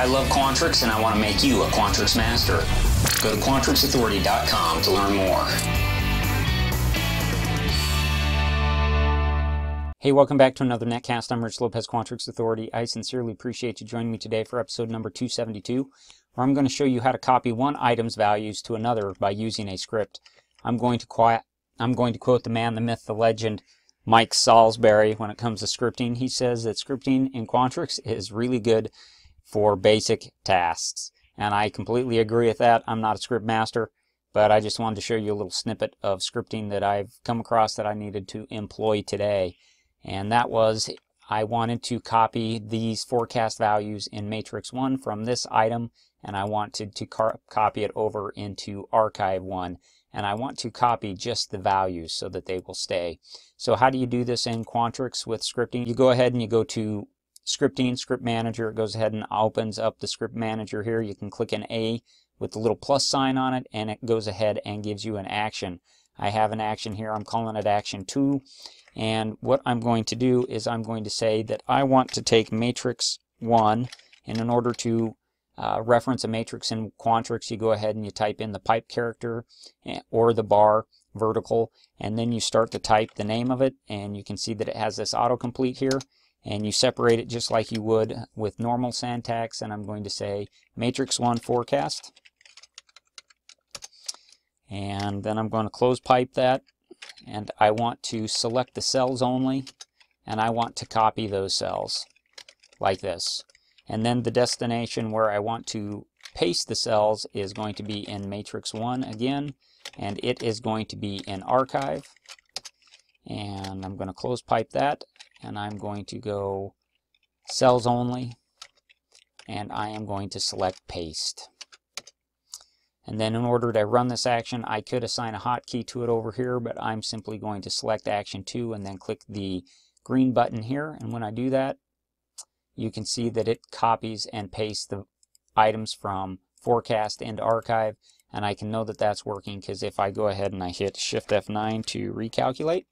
I love Quantrix and I want to make you a Quantrix master. Go to QuantrixAuthority.com to learn more. Hey, welcome back to another Netcast. I'm Rich Lopez, Quantrix Authority. I sincerely appreciate you joining me today for episode number 272, where I'm going to show you how to copy one item's values to another by using a script. I'm going to quote, I'm going to quote the man, the myth, the legend, Mike Salisbury when it comes to scripting. He says that scripting in Quantrix is really good for basic tasks. And I completely agree with that. I'm not a script master, but I just wanted to show you a little snippet of scripting that I've come across that I needed to employ today. And that was I wanted to copy these forecast values in matrix 1 from this item and I wanted to copy it over into archive 1 and I want to copy just the values so that they will stay. So how do you do this in Quantrix with scripting? You go ahead and you go to scripting, script manager. It goes ahead and opens up the script manager here. You can click an A with the little plus sign on it and it goes ahead and gives you an action. I have an action here. I'm calling it action 2. And what I'm going to do is I'm going to say that I want to take matrix 1 and in order to uh, reference a matrix in Quantrix, you go ahead and you type in the pipe character eh, or the bar vertical, and then you start to type the name of it, and you can see that it has this autocomplete here, and you separate it just like you would with normal syntax, and I'm going to say matrix 1 forecast, and then I'm going to close pipe that, and I want to select the cells only, and I want to copy those cells like this. And then the destination where I want to paste the cells is going to be in matrix 1 again, and it is going to be in archive. And I'm going to close pipe that, and I'm going to go cells only, and I am going to select paste. And then in order to run this action, I could assign a hotkey to it over here, but I'm simply going to select action 2 and then click the green button here. And when I do that, you can see that it copies and pastes the items from forecast into archive and I can know that that's working because if I go ahead and I hit shift F9 to recalculate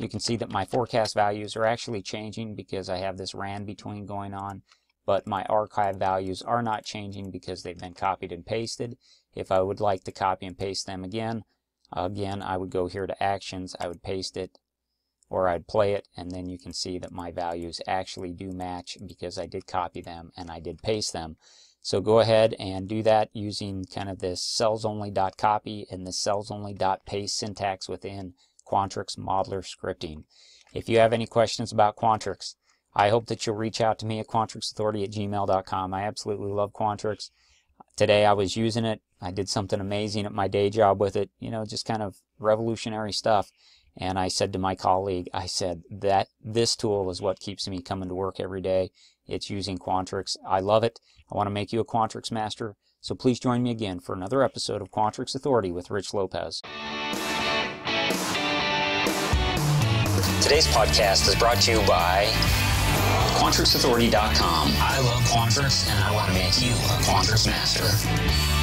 you can see that my forecast values are actually changing because I have this RAND between going on but my archive values are not changing because they've been copied and pasted. If I would like to copy and paste them again, again I would go here to actions, I would paste it, or I'd play it and then you can see that my values actually do match because I did copy them and I did paste them. So go ahead and do that using kind of this cells only dot copy and the cells only dot paste syntax within Quantrix modeler scripting. If you have any questions about Quantrix, I hope that you'll reach out to me at quantrixauthority at gmail.com. I absolutely love Quantrix. Today I was using it. I did something amazing at my day job with it. You know, just kind of revolutionary stuff. And I said to my colleague, I said that this tool is what keeps me coming to work every day. It's using Quantrix. I love it. I want to make you a Quantrix master. So please join me again for another episode of Quantrix Authority with Rich Lopez. Today's podcast is brought to you by QuantrixAuthority.com. I love Quantrix and I want to make you a Quantrix master.